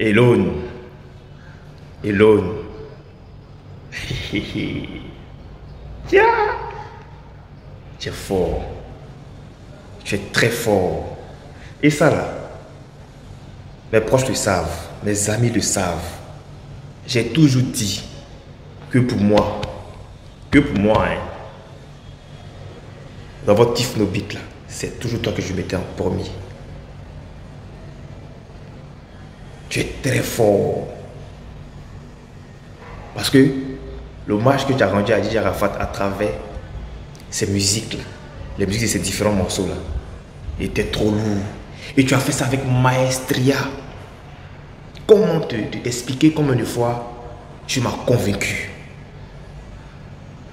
Elone. Elone. Tiens. Tu es fort. Tu es très fort. Et ça là, mes proches le savent, mes amis le savent. J'ai toujours dit que pour moi, que pour moi, hein, dans votre tifnobit là, c'est toujours toi que je mettais en premier. Tu es très fort. Parce que l'hommage que tu as rendu à Didier Arafat à travers ces musiques-là, les musiques de ces différents morceaux-là, était trop lourd. Et tu as fait ça avec maestria. Comment te, expliquer combien de fois tu m'as convaincu?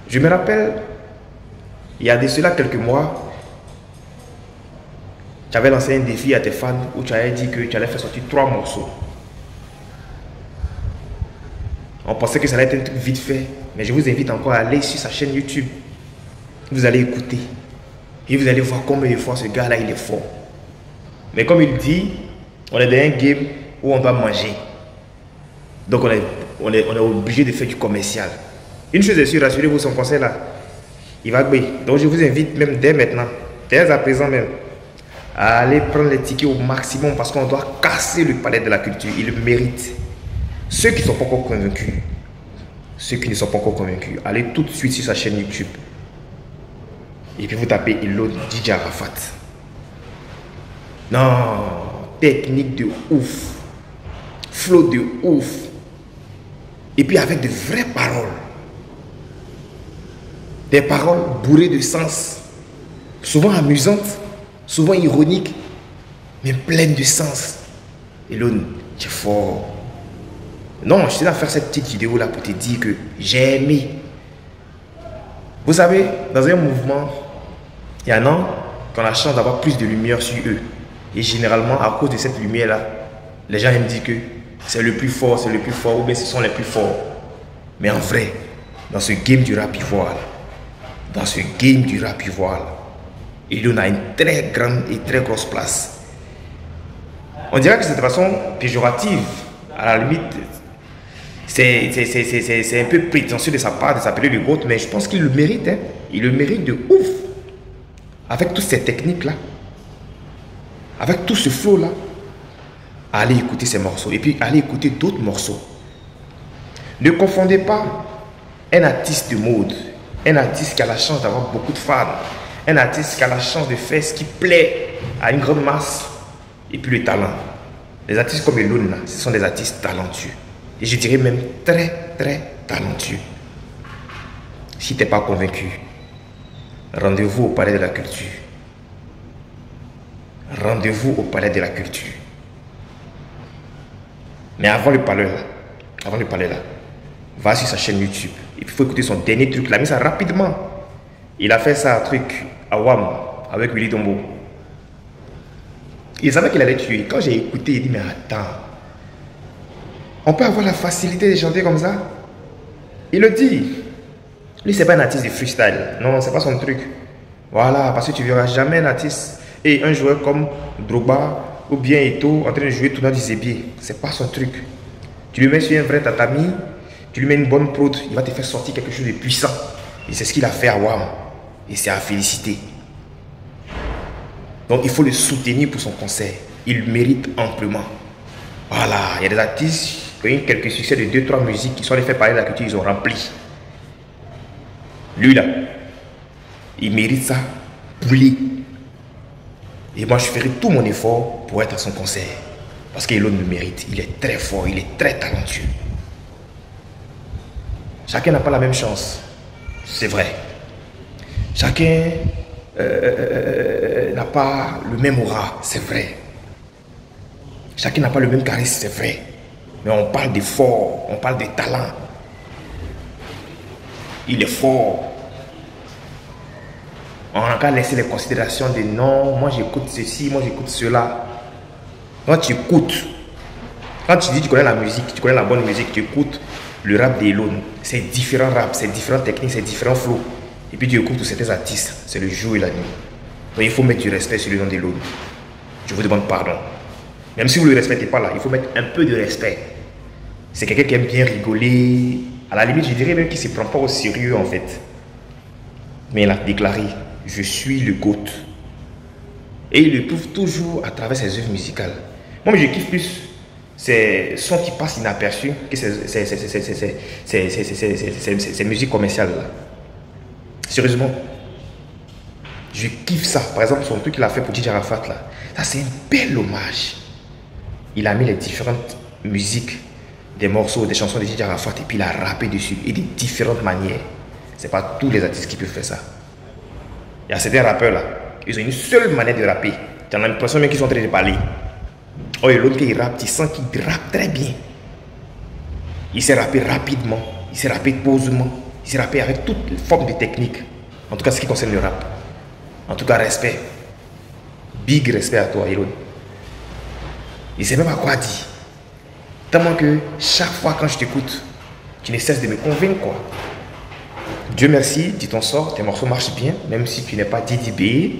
Je me rappelle, il y a de cela quelques mois, tu avais lancé un défi à tes fans où tu avais dit que tu allais faire sortir trois morceaux. On pensait que ça allait être un truc vite fait, mais je vous invite encore à aller sur sa chaîne YouTube. Vous allez écouter. Et vous allez voir combien de fois ce gars-là, il est fort. Mais comme il dit, on est dans un game où on doit manger. Donc on est, on est, on est obligé de faire du commercial. Une chose est sûre, rassurez-vous, son conseil là, il va payer. Donc je vous invite même dès maintenant, dès à présent même, à aller prendre les tickets au maximum parce qu'on doit casser le palais de la culture. Il le mérite. Ceux qui ne sont pas encore convaincus, ceux qui ne sont pas encore convaincus, allez tout de suite sur sa chaîne YouTube. Et puis vous tapez Illo DJ Arafat. Non, technique de ouf. Flow de ouf. Et puis avec de vraies paroles. Des paroles bourrées de sens. Souvent amusantes, souvent ironiques, mais pleines de sens. Elon, tu es fort. Non, je suis là à faire cette petite vidéo là pour te dire que j'ai aimé. Vous savez, dans un mouvement, il y en a qui ont la chance d'avoir plus de lumière sur eux. Et généralement, à cause de cette lumière-là, les gens me disent que c'est le plus fort, c'est le plus fort, ou bien ce sont les plus forts. Mais en vrai, dans ce game du rap ivoire, dans ce game du rap ivoire, il a une très grande et très grosse place. On dirait que c'est de façon péjorative, à la limite, c'est un peu prétentieux de sa part de s'appeler le GOAT, mais je pense qu'il le mérite. Hein. Il le mérite de ouf. Avec toutes ces techniques-là. Avec tout ce flow-là. Allez écouter ces morceaux. Et puis allez écouter d'autres morceaux. Ne confondez pas un artiste de mode. Un artiste qui a la chance d'avoir beaucoup de fans. Un artiste qui a la chance de faire ce qui plaît à une grande masse. Et puis le talent. Les artistes comme Elon, ce sont des artistes talentueux. Et je dirais même très, très talentueux. Si tu n'es pas convaincu, rendez-vous au palais de la culture. Rendez-vous au palais de la culture. Mais avant le palais là, avant le palais là, va sur sa chaîne YouTube. Il faut écouter son dernier truc. Il a mis ça rapidement. Il a fait ça, un truc, à WAM, avec Willy Dombo. Il savait qu'il allait tuer. Quand j'ai écouté, il dit, mais attends, on peut avoir la facilité de chanter comme ça. Il le dit. Lui, c'est pas un artiste de freestyle. Non, c'est pas son truc. Voilà, parce que tu verras jamais un artiste et un joueur comme Drogba ou bien Eto en train de jouer tout dans du zébier. C'est pas son truc. Tu lui mets sur un vrai tatami, tu lui mets une bonne prod, il va te faire sortir quelque chose de puissant. Et c'est ce qu'il a fait à WAM. Et c'est à féliciter. Donc il faut le soutenir pour son concert. Il mérite amplement. Voilà, il y a des artistes eu quelques succès de 2-3 musiques qui sont les faits parler de la culture, ils ont rempli. Lui là, il mérite ça pour Et moi, je ferai tout mon effort pour être à son concert. Parce qu'Elon le mérite. Il est très fort, il est très talentueux. Chacun n'a pas la même chance. C'est vrai. Chacun euh, euh, euh, n'a pas le même aura. C'est vrai. Chacun n'a pas le même charisme. C'est vrai. Mais on parle d'effort, on parle de talent. Il est fort. On n'a qu'à laisser les considérations de non, moi j'écoute ceci, moi j'écoute cela. Quand tu écoutes, quand tu dis tu connais la musique, tu connais la bonne musique, tu écoutes le rap d'Elon. C'est différents rap, c'est différentes techniques, c'est différents flows. Et puis tu écoutes tous ces artistes, c'est le jour et la nuit. Donc il faut mettre du respect sur le nom d'Elon. Je vous demande pardon. Même si vous ne le respectez pas là, il faut mettre un peu de respect. C'est quelqu'un qui aime bien rigoler. À la limite, je dirais même qu'il ne se prend pas au sérieux en fait. Mais il a déclaré, je suis le GOAT. Et il le prouve toujours à travers ses œuvres musicales. Moi, je kiffe plus ces sons qui passent inaperçus que ces, musiques commerciales là. Sérieusement. Je kiffe ça. Par exemple, son truc qu'il a fait pour DJ Arafat là. Ça, c'est un bel hommage. Il a mis les différentes musiques des morceaux, des chansons de DJ Arafat et puis il a rappé dessus et de différentes manières. C'est pas tous les artistes qui peuvent faire ça. Il y a certains rappeurs là, ils ont une seule manière de rapper. Tu as l'impression même qu'ils sont en train de parler. Oh, et l'autre qui rappe, tu sens qu'il rappe très bien. Il s'est rappé rapidement, il s'est rappé posément, il s'est rappé avec toutes les formes de technique. En tout cas, ce qui concerne le rap. En tout cas, respect. Big respect à toi, Elon. Il ne sait même pas quoi dire. Tellement que chaque fois quand je t'écoute, tu ne cesses de me convaincre, quoi. Dieu merci, dis ton sort, tes morceaux marchent bien, même si tu n'es pas DDB,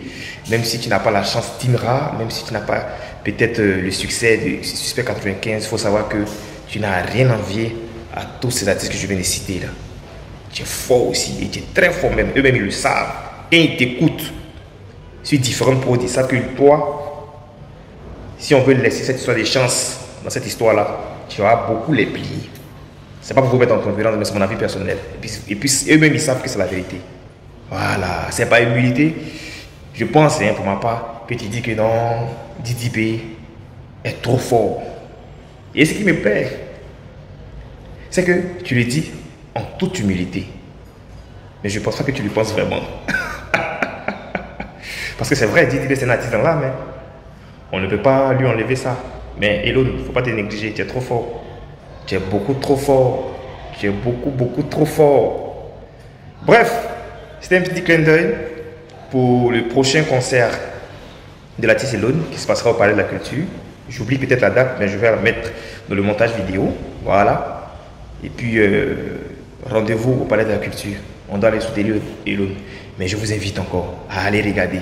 même si tu n'as pas la chance Timra, même si tu n'as pas peut-être euh, le succès de Suspect 95, il faut savoir que tu n'as rien envié à tous ces artistes que je viens de citer là. Tu es fort aussi, et tu es très fort même, eux-mêmes ils le savent. Et ils t'écoutent sur différents produits. Ils savent que toi, si on veut laisser cette histoire de chance dans cette histoire-là, tu vas beaucoup les plier. C'est pas pour vous mettre en conférence, mais c'est mon avis personnel. Et puis, eux-mêmes, ils savent que c'est la vérité. Voilà, c'est pas humilité. Je pense, hein, pour ma part, que tu dis que non, Didi B est trop fort. Et ce qui me plaît, c'est que tu le dis en toute humilité. Mais je pense pas que tu le penses vraiment. Parce que c'est vrai, Didi B c'est un artiste dans l'âme. Hein. On ne peut pas lui enlever ça. Mais Elon, il ne faut pas te négliger, tu es trop fort. Tu es beaucoup trop fort. Tu es beaucoup, beaucoup trop fort. Bref, c'était un petit clin d'œil pour le prochain concert de la Elon qui se passera au Palais de la Culture. J'oublie peut-être la date, mais je vais la mettre dans le montage vidéo. Voilà. Et puis, euh, rendez-vous au Palais de la Culture. On doit aller soutenir Elon. Mais je vous invite encore à aller regarder.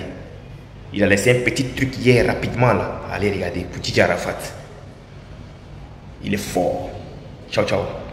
Il a laissé un petit truc hier rapidement là. Allez regarder pour Arafat. Il est fort. Ciao, ciao.